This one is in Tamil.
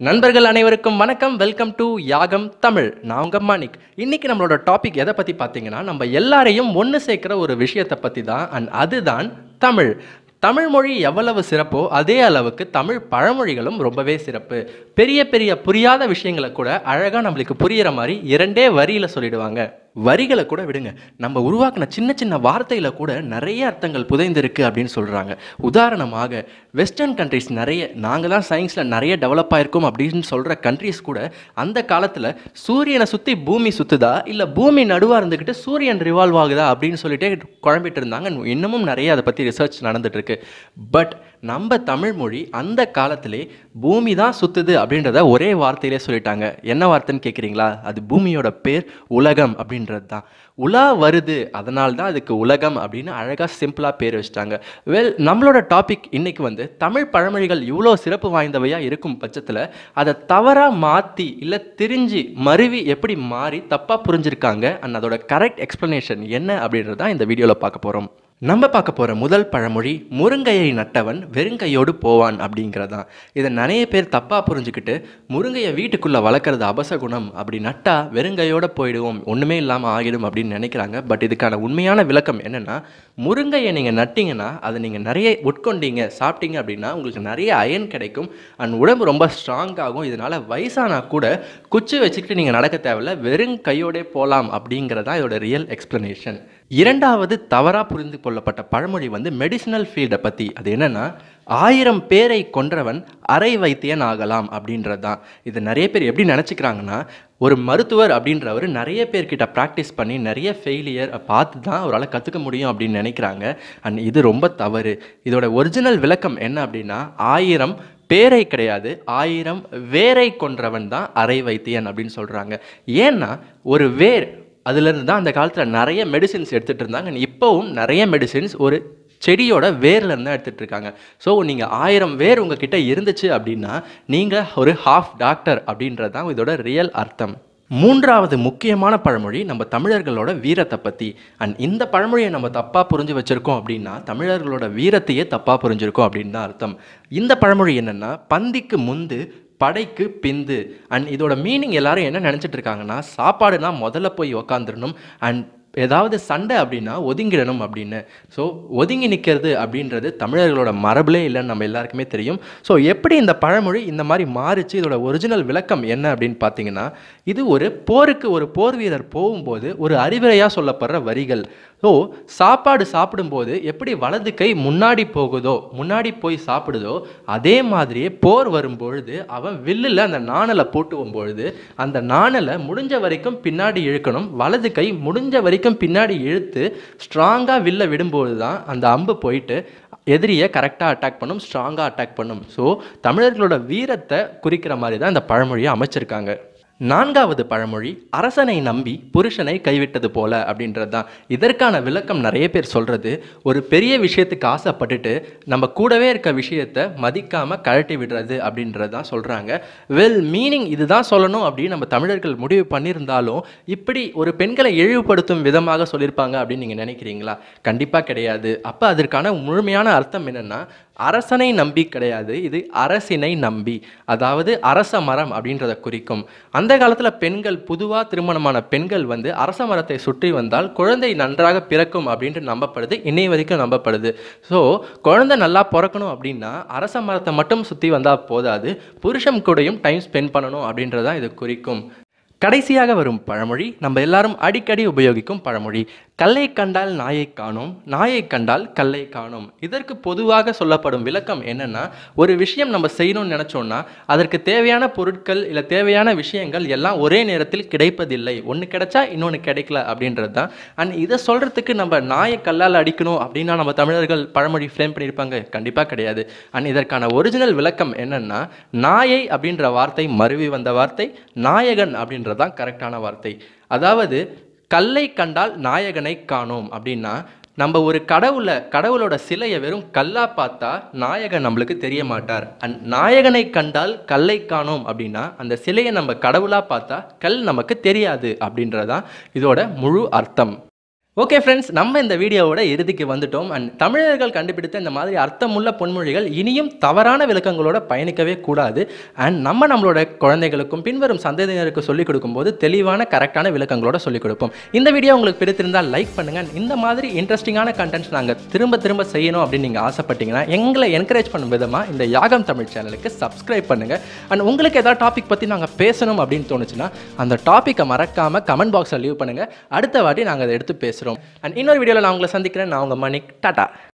நண்பர்கள் அனைவருக்கும் வணக்கம். வெல்கம் டு யாகம் தமிழ். நான் உங்கள் மாணிக் இன்றைக்கி நம்மளோட டாபிக் எதை பற்றி பார்த்தீங்கன்னா நம்ம எல்லாரையும் ஒன்று சேர்க்குற ஒரு விஷயத்தை பற்றி தான் அண்ட் அதுதான் தமிழ். தமிழ் மொழி எவ்வளவு சிறப்போ அதே அளவுக்கு தமிழ் பழமொழிகளும் ரொம்பவே சிறப்பு. பெரிய பெரிய புரியாத விஷயங்களை கூட அழகாக நம்மளுக்கு புரியிற மாதிரி இரண்டே வரியில் சொல்லிடுவாங்க. வரிகளை கூட விடுங்க. நம்ம உருவாக்கின சின்ன சின்ன வார்த்தையில் கூட நிறைய அர்த்தங்கள் புதைந்திருக்கு அப்படின்னு சொல்கிறாங்க உதாரணமாக வெஸ்டர்ன் கண்ட்ரிஸ் நிறைய நாங்கள் தான் சயின்ஸில் நிறைய டெவலப் ஆகிருக்கோம் அப்படின்னு சொல்கிற கண்ட்ரிஸ் கூட அந்த காலத்தில் சூரியனை சுற்றி பூமி சுற்றுதா இல்லை பூமி நடுவாக இருந்துக்கிட்டு சூரியன் ரிவால்வ் ஆகுதா? அப்படின்னு சொல்லிட்டே குழம்பிட்டு இருந்தாங்க. இன்னமும் நிறைய அதை பற்றி ரிசர்ச் நடந்துட்டுருக்கு பட் நம்ம தமிழ் மொழி அந்த காலத்திலே பூமி தான் சுற்றுது அப்படின்றத ஒரே வார்த்தையிலே சொல்லிட்டாங்க. என்ன வார்த்தைன்னு கேட்குறீங்களா அது பூமியோட பேர் உலகம் அப்படின்றது தான் உலா வருது அதனால தான் அதுக்கு உலகம் அப்படின்னு அழகாக சிம்பிளாக பேர் வச்சுட்டாங்க. வெல் நம்மளோட டாபிக் இன்றைக்கி வந்து தமிழ் பழமொழிகள் இவ்வளோ சிறப்பு வாய்ந்தவையாக இருக்கும் பட்சத்தில் அதை தவறாக மாற்றி இல்லை திரிஞ்சு மருவி எப்படி மாறி தப்பாக புரிஞ்சிருக்காங்க? அண்ட் அதோட கரெக்ட் எக்ஸ்ப்ளனேஷன் என்ன அப்படின்றது தான் இந்த வீடியோவில் பார்க்க போகிறோம் நம்ம பார்க்க போகிற முதல் பழமொழி முருங்கையை நட்டவன் வெறுங்கையோடு போவான் அப்படிங்கிறதான். இதை நிறைய பேர் தப்பாக புரிஞ்சுக்கிட்டு முருங்கையை வீட்டுக்குள்ளே வளர்க்குறது அபசகுணம் அப்படி நட்டா வெறுங்கையோடு போயிடுவோம் ஒன்றுமே இல்லாமல் ஆகிடும் அப்படின்னு நினைக்கிறாங்க. பட் இதுக்கான உண்மையான விளக்கம் என்னென்னா முருங்கையை நீங்கள் நட்டிங்கன்னா அதை நீங்கள் நிறைய உட்கொண்டீங்க சாப்பிட்டீங்க அப்படின்னா உங்களுக்கு நிறைய அயன் கிடைக்கும் அண்ட் உடம்பு ரொம்ப ஸ்ட்ராங்காகும் இதனால் வயசானா கூட குச்சி வச்சுக்கிட்டு நீங்கள் நடக்க தேவையில்ல வெறும் கையோடே போகலாம் அப்படிங்கிறதான் இதோட ரியல் எக்ஸ்ப்ளனேஷன் இரண்டாவது தவறாக புரிந்து கொள்ளப்பட்ட பழமொழி வந்து மெடிசினல் ஃபீல்டை பற்றி அது என்னென்னா ஆயிரம் பேரை கொன்றவன் அரை வைத்தியன் ஆகலாம் அப்படின்றது தான். இது நிறைய பேர் எப்படி நினச்சிக்கிறாங்கன்னா ஒரு மருத்துவர் அப்படின்றவர் நிறைய பேர்கிட்ட ப்ராக்டிஸ் பண்ணி நிறைய ஃபெயிலியர் பார்த்து தான் அவரால் கற்றுக்க முடியும் அப்படின்னு நினைக்கிறாங்க. அண்ட் இது ரொம்ப தவறு. இதோட ஒரிஜினல் விளக்கம் என்ன அப்படின்னா ஆயிரம் பேரை கிடையாது ஆயிரம் வேரை கொன்றவன் தான் அரை வைத்தியன் அப்படின்னு சொல்கிறாங்க ஏன்னா ஒரு வேர் அதுலேருந்து தான் அந்த காலத்தில் நிறைய மெடிசின்ஸ் எடுத்துகிட்டு இருந்தாங்க. இப்போவும் நிறைய மெடிசின்ஸ் ஒரு செடியோட வேர்லேருந்து தான் எடுத்துகிட்டு இருக்காங்க ஸோ நீங்கள் ஆயிரம் வேர் உங்ககிட்ட இருந்துச்சு அப்படின்னா நீங்கள் ஒரு ஹாஃப் டாக்டர் அப்படின்றது தான் இதோட ரியல் அர்த்தம். மூன்றாவது முக்கியமான பழமொழி நம்ம தமிழர்களோட வீரத்தை பற்றி அண்ட் இந்த பழமொழியை நம்ம தப்பாக புரிஞ்சு வச்சுருக்கோம் அப்படின்னா தமிழர்களோட வீரத்தையே தப்பாக புரிஞ்சிருக்கோம் அப்படின்னு தான் அர்த்தம். இந்த பழமொழி என்னென்னா பந்திக்கு முந்து படைக்கு பிந்து. அண்ட் இதோட மீனிங் எல்லாரும் என்ன நினச்சிட்டு இருக்காங்கன்னா சாப்பாடுனா முதல்ல போய் உக்காந்துடணும் அண்ட் ஏதாவது சண்டை அப்படின்னா ஒதுங்கிடணும் அப்படின்னு. ஸோ ஒதுங்கி நிற்கிறது அப்படின்றது தமிழர்களோட மரபுலே இல்லைன்னு நம்ம எல்லாருக்குமே தெரியும். ஸோ எப்படி இந்த பழமொழி இந்த மாதிரி மாறிச்சு? இதோட ஒரிஜினல் விளக்கம் என்ன அப்படின்னு பார்த்தீங்கன்னா இது ஒரு போருக்கு ஒரு போர் வீரர் போகும்போது ஒரு அறிவுரையாக சொல்லப்படுற வரிகள். ஸோ சாப்பாடு சாப்பிடும்போது எப்படி வலது கை முன்னாடி போகுதோ முன்னாடி போய் சாப்பிடுதோ அதே மாதிரியே போர் வரும்பொழுது அவன் வில்லில் அந்த நாணலை போட்டுவும் பொழுது அந்த நாணலை முடிஞ்ச வரைக்கும் பின்னாடி இழுக்கணும். வலது கை முடிஞ்ச வரைக்கும் பின்னாடி இழுத்து ஸ்ட்ராங்காக வில்ல விடும்போது தான் அந்த அம்பு போயிட்டு எதிரியை கரெக்டாக அட்டாக் பண்ணும் ஸ்ட்ராங்காக அட்டாக் பண்ணும். ஸோ தமிழர்களோட வீரத்தை குறிக்கிற மாதிரி தான் இந்த பழமொழியை அமைச்சிருக்காங்க. நான்காவது பழமொழி அரசனை நம்பி புருஷனை கைவிட்டது போல அப்படின்றது தான் இதற்கான விளக்கம் நிறைய பேர் சொல்கிறது ஒரு பெரிய விஷயத்துக்கு ஆசைப்பட்டுட்டு நம்ம கூடவே இருக்க விஷயத்தை மதிக்காமல் கழட்டி விடுறது அப்படின்றது தான் சொல்கிறாங்க வெல் மீனிங் இதுதான் சொல்லணும் அப்படின்னு நம்ம தமிழர்கள் முடிவு பண்ணியிருந்தாலும் இப்படி ஒரு பெண்களை இழிவுபடுத்தும் விதமாக சொல்லியிருப்பாங்க அப்படின்னு நீங்கள் நினைக்கிறீங்களா? கண்டிப்பாக கிடையாது. அப்போ அதற்கான முழுமையான அர்த்தம் என்னென்னா அரசனை நம்பி கிடையாது இது அரசினை நம்பி. அதாவது அரச மரம் அப்படின்றத குறிக்கும். அந்த காலத்தில் பெண்கள் புதுவாக திருமணமான பெண்கள் வந்து அரச மரத்தை சுற்றி வந்தால் குழந்தை நன்றாக பிறக்கும் அப்படின்ட்டு நம்பப்படுது இன்னை வரைக்கும் நம்பப்படுது. ஸோ குழந்தை நல்லா பிறக்கணும் அப்படின்னா அரச மரத்தை மட்டும் சுற்றி வந்தால் போதாது புருஷன் கூடயும் டைம் ஸ்பெண்ட் பண்ணணும் அப்படின்றதான் இது குறிக்கும். கடைசியாக வரும் பழமொழி நம்ம எல்லாரும் அடிக்கடி உபயோகிக்கும் பழமொழி கல்லை கண்டால் நாயை காணும் நாயை கண்டால் கல்லை காணும். இதற்கு பொதுவாக சொல்லப்படும் விளக்கம் என்னென்னா ஒரு விஷயம் நம்ம செய்யணும்னு நினச்சோன்னா அதற்கு தேவையான பொருட்கள் இல்லை தேவையான விஷயங்கள் எல்லாம் ஒரே நேரத்தில் கிடைப்பதில்லை. ஒன்று கிடைச்சா இன்னொன்று கிடைக்கல அப்படின்றது தான். அண்ட் இதை சொல்கிறதுக்கு நம்ம நாயை கல்லால் அடிக்கணும் அப்படின்னா நம்ம தமிழர்கள் பழமொழி ஃப்ரேம் பண்ணியிருப்பாங்க. கண்டிப்பாக கிடையாது. அண்ட் இதற்கான ஒரிஜினல் விளக்கம் என்னென்னா நாயை அப்படின்ற வார்த்தை மருவி வந்த வார்த்தை நாயகன் அப்படின்றது தான் கரெக்டான வார்த்தை. அதாவது கல்லை கண்டால் நாயகனை காணோம். அப்படின்னா நம்ம ஒரு கடவுளை கடவுளோட சிலையை வெறும் கல்லா பார்த்தா நாயகன் நம்மளுக்கு தெரிய மாட்டார். அண்ட் நாயகனை கண்டால் கல்லை காணோம் அப்படின்னா அந்த சிலையை நம்ம கடவுளாக பார்த்தா கல் நமக்கு தெரியாது அப்படின்றதான் இதோட முழு அர்த்தம். ஓகே ஃப்ரெண்ட்ஸ் நம்ம இந்த வீடியோவோட இறுதிக்கு வந்துட்டோம். அண்ட் தமிழர்கள் கண்டுபிடித்த இந்த மாதிரி அர்த்தமுள்ள பொன்மொழிகள் இனியும் தவறான விளக்கங்களோட பயணிக்கவே கூடாது. அண்ட் நம்ம நம்மளோட குழந்தைகளுக்கும் பின்வரும் சந்ததியினருக்கு சொல்லிக் கொடுக்கும்போது தெளிவான கரெக்டான விளக்கங்களோட சொல்லிக் கொடுப்போம். இந்த வீடியோ உங்களுக்கு பிடித்திருந்தால் லைக் பண்ணுங்க. இந்த மாதிரி இன்ட்ரெஸ்டிங்கான கண்டென்ட்ஸ் நாங்கள் திரும்ப திரும்ப செய்யணும் அப்படின்னு நீங்கள் ஆசைப்பட்டீங்கன்னா எங்களை என்கரேஜ் பண்ணும் விதமாக இந்த யாகம் தமிழ் சேனலுக்கு சப்ஸ்கிரைப் பண்ணுங்க. அண்ட் உங்களுக்கு ஏதாவது டாபிக் பற்றி நாங்கள் பேசணும் அப்படின்னு தோணுச்சுன்னா அந்த டாப்பிக்கை மறக்காமல் கமெண்ட் பாக்ஸில் லீவ் பண்ணுங்கள் அடுத்த வாட்டி நாங்கள் அதை எடுத்து பேசுகிறோம். அண்ட் இன்னொரு வீடியோவில் நான் உங்களை சந்திக்கிறேன். நான் உங்கள் மணிக். டாட்டா